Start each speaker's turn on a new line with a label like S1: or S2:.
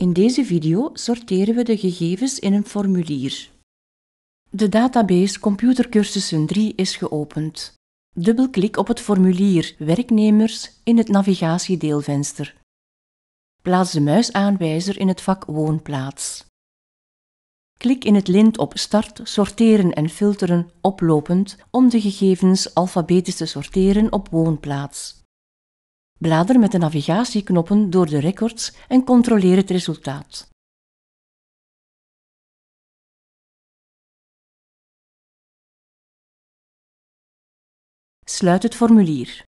S1: In deze video sorteren we de gegevens in een formulier. De database Computercursussen 3 is geopend. Dubbelklik op het formulier Werknemers in het navigatiedeelvenster. Plaats de muisaanwijzer in het vak Woonplaats. Klik in het lint op Start, Sorteren en Filteren oplopend om de gegevens alfabetisch te sorteren op Woonplaats. Blader met de navigatieknoppen door de records en controleer het resultaat. Sluit het formulier.